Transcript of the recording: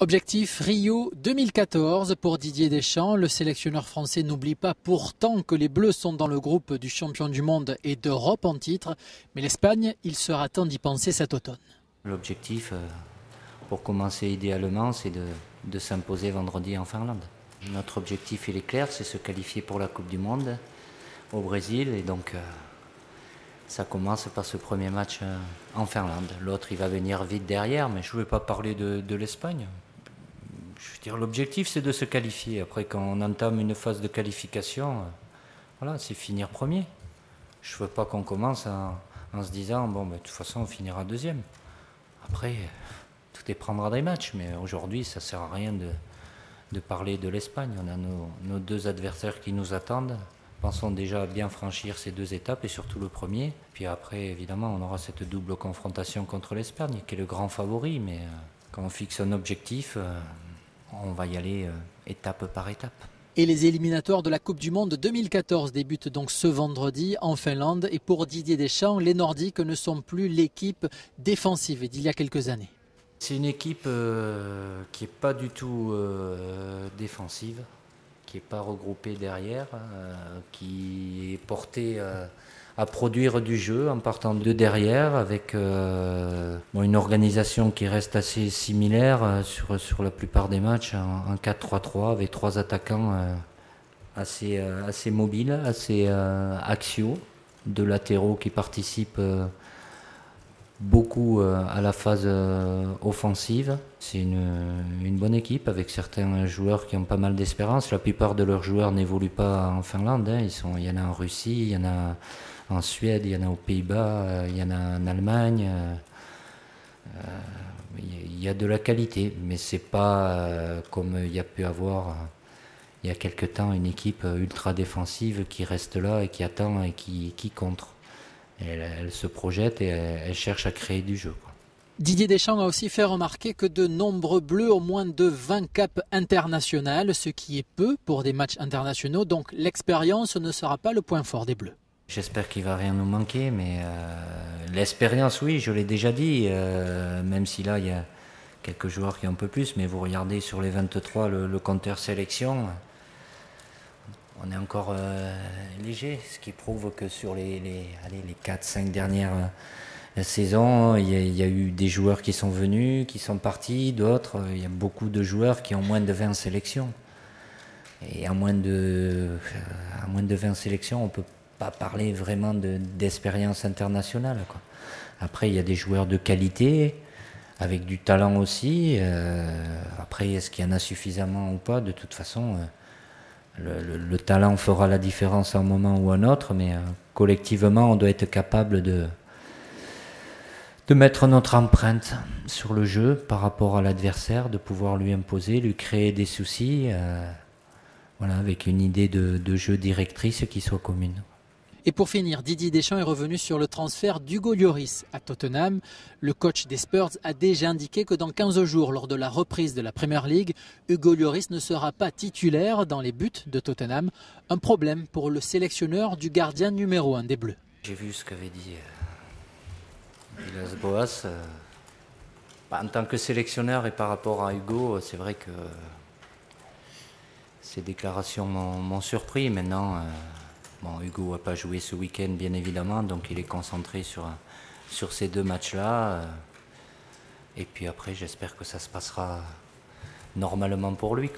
Objectif Rio 2014 pour Didier Deschamps. Le sélectionneur français n'oublie pas pourtant que les Bleus sont dans le groupe du champion du monde et d'Europe en titre. Mais l'Espagne, il sera temps d'y penser cet automne. L'objectif, euh, pour commencer idéalement, c'est de, s'imposer vendredi en Finlande. Notre objectif, il est clair, c'est se qualifier pour la Coupe du Monde au Brésil. Et donc, euh, ça commence par ce premier match euh, en Finlande. L'autre, il va venir vite derrière, mais je ne vais pas parler de l'Espagne je veux dire, l'objectif c'est de se qualifier. Après, quand on entame une phase de qualification, euh, voilà, c'est finir premier. Je ne veux pas qu'on commence en, se disant, bon, ben, de toute façon, on finira deuxième. Après, tout est prendra des matchs, mais aujourd'hui, ça ne sert à rien de, parler de l'Espagne. On a nos, deux adversaires qui nous attendent. Pensons déjà bien franchir ces deux étapes et surtout le premier. Puis après, évidemment, on aura cette double confrontation contre l'Espagne, qui est le grand favori. Mais euh, quand on fixe un objectif, euh, on va y aller euh, étape par étape. Et les éliminatoires de la Coupe du Monde 2014 débutent donc ce vendredi en Finlande. Et pour Didier Deschamps, les Nordiques ne sont plus l'équipe défensive d'il y a quelques années. C'est une équipe euh, qui n'est pas du tout euh, défensive, qui n'est pas regroupée derrière, qui est portée à produire du jeu en partant de derrière avec euh, une organisation qui reste assez similaire euh, sur, sur la plupart des matchs en, 4-3-3 avec trois attaquants euh, assez, assez mobiles, assez axiaux, deux latéraux qui participent beaucoup à la phase offensive. C'est une, une, bonne équipe avec certains joueurs qui ont pas mal d'espérance. La plupart de leurs joueurs n'évoluent pas en Finlande. Hein. Ils sont, il y en a en Russie, il y en a en Suède, il y en a aux Pays-Bas, euh, il y en a en Allemagne. Euh, euh, il y a de la qualité, mais c'est pas comme il y a pu avoir il y a quelque temps une équipe ultra défensive qui reste là et qui attend et qui, qui contre. Elle, se projette et elle, cherche à créer du jeu. Didier Deschamps a aussi fait remarquer que de nombreux bleus ont moins de 20 caps internationales, ce qui est peu pour des matchs internationaux, donc l'expérience ne sera pas le point fort des bleus. J'espère qu'il va rien nous manquer, mais euh, l'expérience, oui, je l'ai déjà dit, euh, même si là, il y a quelques joueurs qui ont un peu plus, mais vous regardez sur les 23, le, compteur sélection, on est encore euh, léger, ce qui prouve que sur les, les, les 4-5 dernières saisons, il y, a, eu des joueurs qui sont venus, qui sont partis, d'autres, il y a beaucoup de joueurs qui ont moins de 20 sélections. Et à moins de, à moins de 20 sélections, on peut pas parler vraiment d'expérience internationale. Après, il y a des joueurs de qualité, avec du talent aussi. Euh, après, est-ce qu'il y en a suffisamment ou pas? De toute façon, euh, le, talent fera la différence à un moment ou à un autre, mais euh, collectivement, on doit être capable de, mettre notre empreinte sur le jeu par rapport à l'adversaire, de pouvoir lui imposer, lui créer des soucis, voilà, avec une idée de jeu directrice qui soit commune. Et pour finir, Didier Deschamps est revenu sur le transfert d'Hugo Lloris à Tottenham. Le coach des Spurs a déjà indiqué que dans 15 jours, lors de la reprise de la Premier League, Hugo Lloris ne sera pas titulaire dans les buts de Tottenham. Un problème pour le sélectionneur du gardien numéro 1 des Bleus. J'ai vu ce qu'avait dit euh, Villas Boas. Euh, bah, en tant que sélectionneur et par rapport à Hugo, c'est vrai que ces déclarations m'ont surpris. Maintenant, euh, Bon, Hugo n'a pas joué ce week-end, bien évidemment, donc il est concentré sur, ces deux matchs-là. Euh, et puis après, j'espère que ça se passera normalement pour lui.